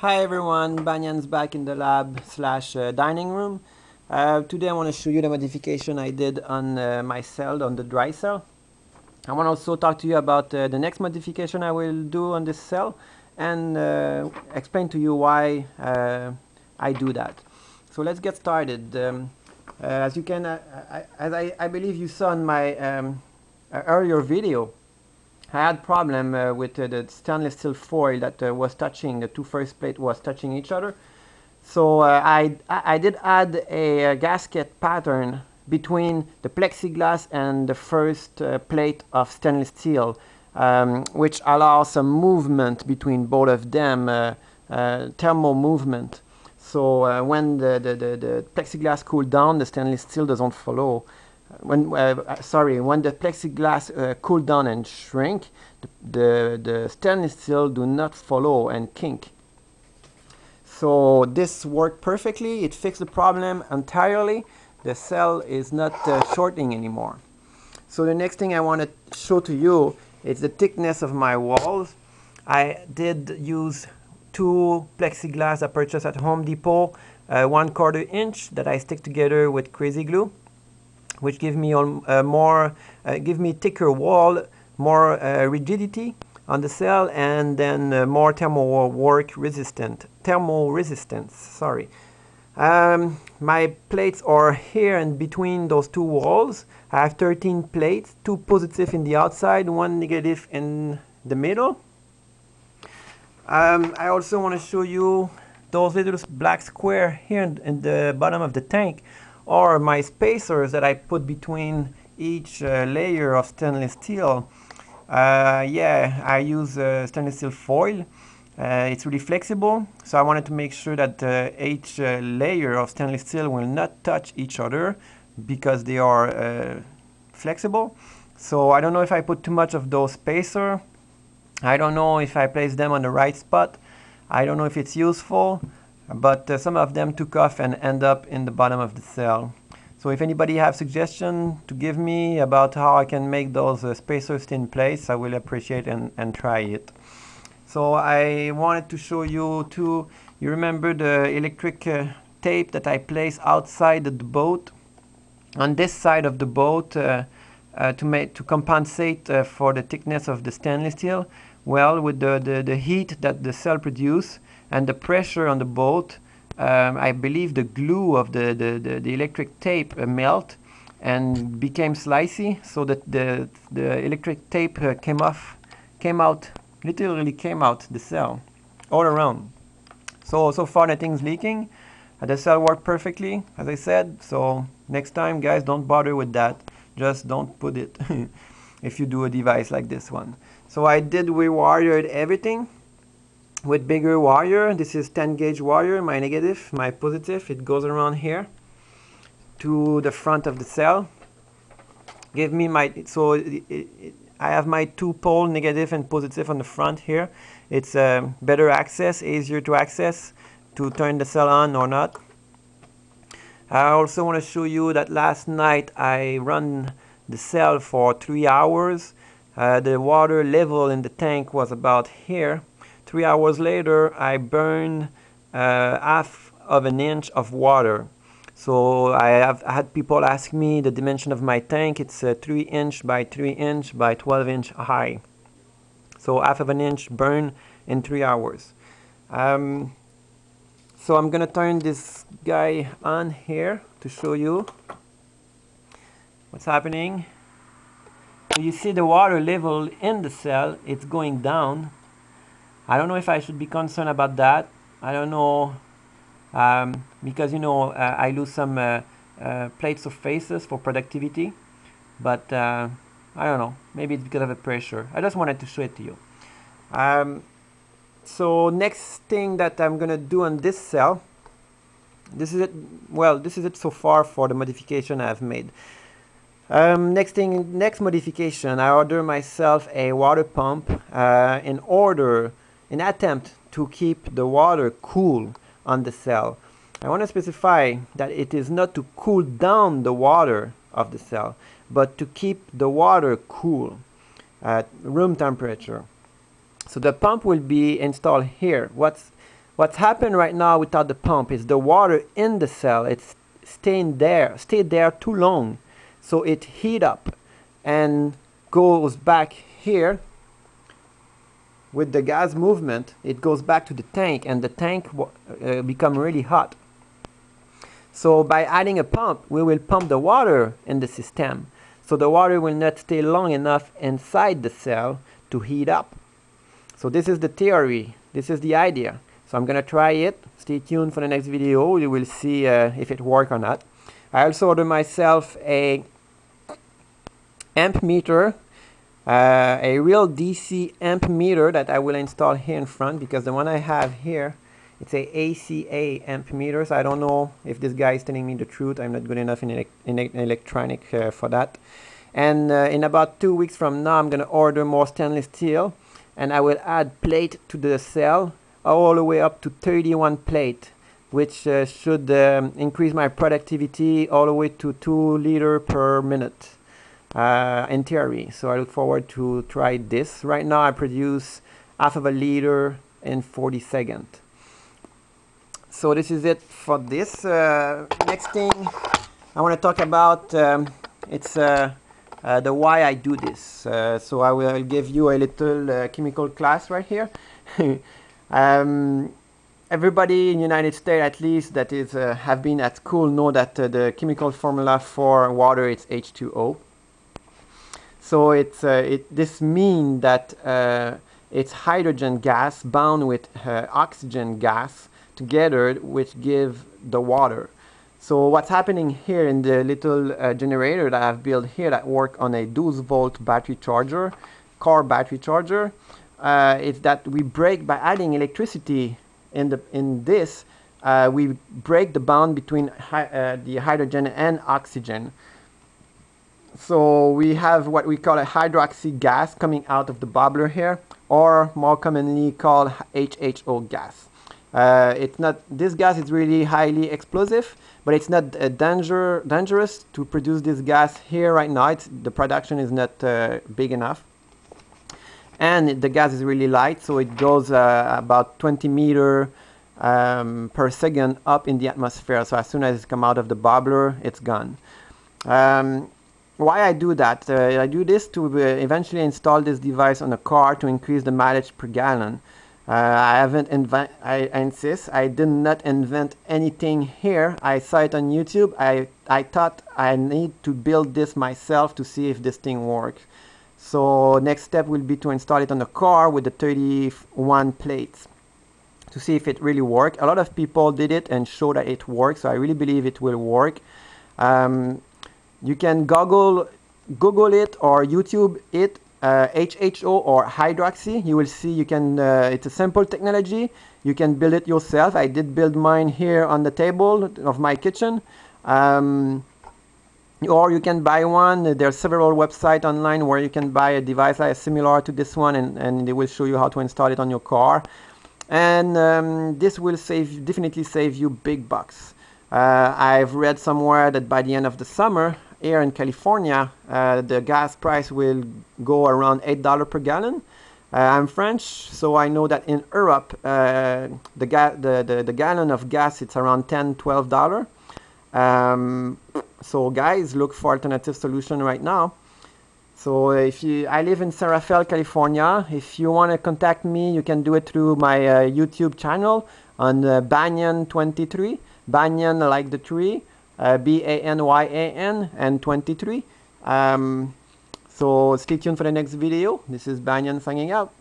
Hi everyone, Banyan's back in the lab slash uh, dining room. Uh, today I want to show you the modification I did on uh, my cell, on the dry cell. I want to also talk to you about uh, the next modification I will do on this cell and uh, explain to you why uh, I do that. So let's get started. Um, as you can, I, as I, I, believe you saw in my um, earlier video, I had problem uh, with uh, the stainless steel foil that uh, was touching, the two first plate was touching each other. So uh, I, I did add a, a, gasket pattern between the plexiglass and the first uh, plate of stainless steel, um, which allows some movement between both of them, uh, thermal movement. So when the, the, the, the plexiglass cool down, the stainless steel doesn't follow when uh, sorry when the plexiglass uh, cool down and shrink the, the, stainless steel do not follow and kink. So this worked perfectly. It fixed the problem entirely. The cell is not uh, shorting anymore. So the next thing I want to show to you is the thickness of my walls. I did use two plexiglass I purchased at Home Depot uh, one quarter inch that I stick together with crazy glue which give me uh, more, uh, give me thicker wall, more uh, rigidity on the cell, and then uh, more thermal work resistant, thermal resistance. Sorry. Um, my plates are here and between those two walls. I have 13 plates, two positive in the outside, one negative in the middle. Um, I also want to show you those little black square here in, in the bottom of the tank or my spacers that I put between each uh, layer of stainless steel. Uh, yeah, I use uh, stainless steel foil. Uh, it's really flexible, so I wanted to make sure that uh, each uh, layer of stainless steel will not touch each other because they are flexible. So I don't know if I put too much of those spacer. I don't know if I place them on the right spot. I don't know if it's useful but uh, some of them took off and end up in the bottom of the cell. So if anybody have suggestion to give me about how I can make those uh, spacers in place, I will appreciate and, and try it. So I wanted to show you too, you remember the electric uh, tape that I placed outside the boat? On this side of the boat uh, uh, to, make, to compensate uh, for the thickness of the stainless steel. Well, with the, the, the heat that the cell produce, and the pressure on the boat, um, I believe the glue of the, the, the, the electric tape uh, melt and became slicey so that the, the electric tape uh, came off, came out, literally came out the cell all around. So, so far nothing's leaking. Uh, the cell worked perfectly, as I said. So next time, guys, don't bother with that. Just don't put it if you do a device like this one. So I did rewired everything with bigger wire. This is 10 gauge wire my negative my positive. It goes around here to the front of the cell. Give me my so it, it, I have my two pole negative and positive on the front here. It's uh, better access easier to access to turn the cell on or not. I also want to show you that last night I run the cell for three hours. Uh, the water level in the tank was about here Three hours later, I burned uh, half of an inch of water. So I have had people ask me the dimension of my tank. It's uh, 3 inch by 3 inch by 12 inch high. So half of an inch burn in 3 hours. Um, so I'm gonna turn this guy on here to show you what's happening. So you see the water level in the cell, it's going down I don't know if I should be concerned about that. I don't know um, because you know uh, I lose some uh, uh, surfaces for productivity, but uh, I don't know. Maybe it's because of the pressure. I just wanted to show it to you. Um, so next thing that I'm gonna do on this cell, this is it. Well, this is it so far for the modification I've made. Um, next thing, next modification, I order myself a water pump uh, in order in attempt to keep the water cool on the cell. I want to specify that it is not to cool down the water of the cell, but to keep the water cool at room temperature. So the pump will be installed here. What's what's happened right now without the pump is the water in the cell, it's staying there, stayed there too long. So it heat up and goes back here with the gas movement, it goes back to the tank and the tank uh, become really hot. So by adding a pump, we will pump the water in the system. So the water will not stay long enough inside the cell to heat up. So this is the theory. This is the idea. So I'm going to try it. Stay tuned for the next video. You will see uh, if it works or not. I also ordered myself a amp meter uh, a real DC amp meter that I will install here in front because the one I have here it's a ACA amp meter so I don't know if this guy is telling me the truth. I'm not good enough in, in electronic uh, for that. And uh, in about two weeks from now I'm gonna order more stainless steel and I will add plate to the cell all the way up to 31 plate which uh, should um, increase my productivity all the way to 2 liter per minute uh, in theory. So I look forward to try this. Right now I produce half of a liter in 40 seconds. So this is it for this. Uh, next thing I want to talk about, um, it's uh, uh, the why I do this. Uh, so I will give you a little uh, chemical class right here. um, everybody in the United States, at least that is have been at school, know that the chemical formula for water is H2O. So it's, uh, it, this means that uh, it's hydrogen gas bound with uh, oxygen gas together which give the water. So what's happening here in the little uh, generator that I've built here that work on a 12 volt battery charger, car battery charger, uh, is that we break by adding electricity in, the, in this, uh, we break the bond between hi the hydrogen and oxygen. So we have what we call a hydroxy gas coming out of the bubbler here, or more commonly called HHO gas. Uh, it's not, this gas is really highly explosive, but it's not uh, danger, dangerous to produce this gas here right now. It's, the production is not uh, big enough. And the gas is really light, so it goes uh, about 20 meter um, per second up in the atmosphere. So as soon as it comes out of the bubbler, it's gone. Um, why I do that? Uh, I do this to uh, eventually install this device on a car to increase the mileage per gallon. Uh, I haven't invent. I insist. I did not invent anything here. I saw it on YouTube. I I thought I need to build this myself to see if this thing works. So next step will be to install it on the car with the 31 plates to see if it really works. A lot of people did it and showed that it works. So I really believe it will work. Um, you can Google, Google it or YouTube it, uh, HHO or hydroxy. You will see you can, uh, it's a simple technology. You can build it yourself. I did build mine here on the table of my kitchen. Um, or you can buy one. There are several websites online where you can buy a device like similar to this one and, and they will show you how to install it on your car. And um, this will save, definitely save you big bucks. Uh, I've read somewhere that by the end of the summer, here in California, uh, the gas price will go around $8 per gallon. Uh, I'm French, so I know that in Europe, uh, the, ga the, the, the, gallon of gas, it's around 10 $12. Um, so guys, look for alternative solution right now. So if you, I live in San Rafael, California. If you want to contact me, you can do it through my uh, YouTube channel on uh, Banyan23. Banyan like the tree uh, B-A-N-Y-A-N and 23. Um, so stay tuned for the next video. This is Banyan signing out.